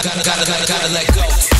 Gotta, gotta, gotta, gotta, let go.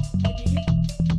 Thank you.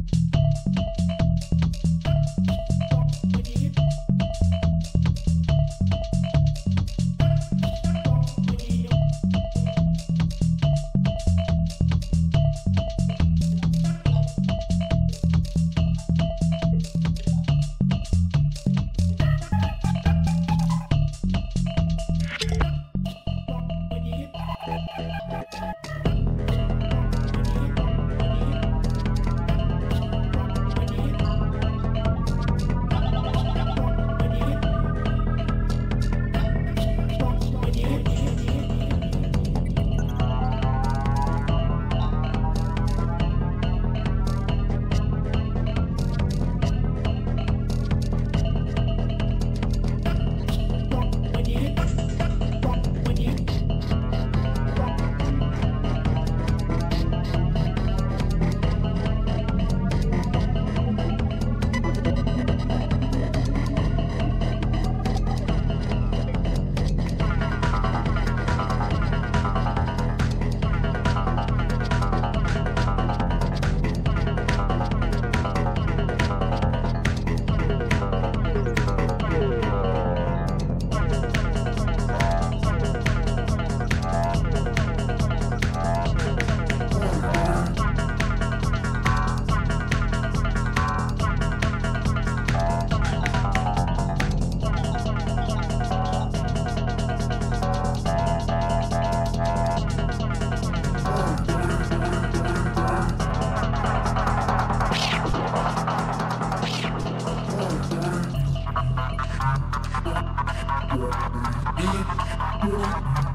you.